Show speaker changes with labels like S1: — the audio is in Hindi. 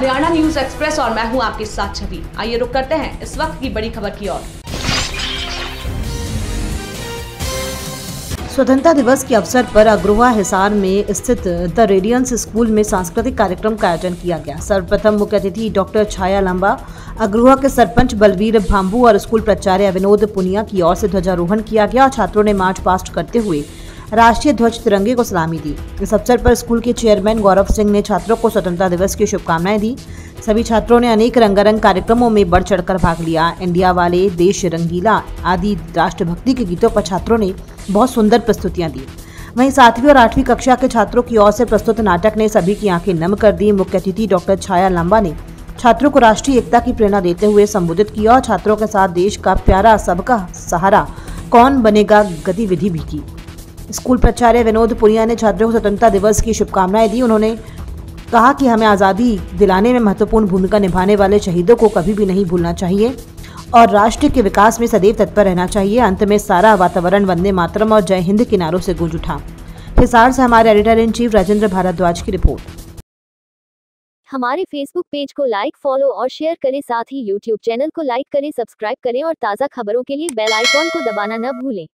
S1: हरियाणा न्यूज़ एक्सप्रेस और मैं हूँ आपके साथ छवि। आइए रुक करते हैं इस वक्त की बड़ी खबर की ओर।
S2: स्वतंत्रता दिवस के अवसर पर अग्रोहा हिसार में स्थित द रेडियंस स्कूल में सांस्कृतिक कार्यक्रम का आयोजन किया गया। सर्वप्रथम मुख्य अतिथि डॉक्टर छाया लंबा, अग्रोहा के सरपंच बलवीर भाम्बू और स्कूल प्राचार्य विनोद पुनिया की ओर से ध्वजारोहण किया गया और छात्रों ने मार्च पास्ट करते हुए राष्ट्रीय ध्वज तिरंगे को सलामी दी। इस अवसर पर स्कूल के चेयरमैन गौरव सिंह ने छात्रों को स्वतंत्रता दिवस की शुभकामनाएँ दी। सभी छात्रों ने अनेक रंगारंग कार्यक्रमों में बढ़ चढ़कर भाग लिया। इंडिया वाले देश रंगीला आदि राष्ट्रभक्ति के गीतों पर छात्रों ने बहुत सुंदर प्रस्तुतियाँ दी। वहीं सातवीं और आठवीं कक्षा के छात्रों की ओर से प्रस्तुत नाटक ने सभी की आँखें नम कर दी। मुख्य अतिथि डॉक्टर छाया लंबा ने छात्रों को राष्ट्रीय एकता की प्रेरणा देते हुए संबोधित किया और छात्रों के साथ देश का प्यारा सबका सहारा कौन बनेगा गतिविधि भी की। स्कूल प्राचार्य विनोद पुनिया ने छात्रों को स्वतंत्रता दिवस की शुभकामनाएँ दी। उन्होंने कहा कि हमें आज़ादी दिलाने में महत्वपूर्ण भूमिका निभाने वाले शहीदों को कभी भी नहीं भूलना चाहिए और राष्ट्र के विकास में सदैव तत्पर रहना चाहिए। अंत में सारा वातावरण वंदे मातरम और जय हिंद किनारों से गूंज उठा। हिसार से हमारे editor in chief Rajendra Bhardwaj की रिपोर्ट।
S3: हमारे फेसबुक पेज को लाइक, फॉलो और शेयर करें। साथ ही यूट्यूब चैनल को लाइक करें, सब्सक्राइब करें और ताज़ा खबरों के लिए बेल आइकॉन को दबाना न भूलें।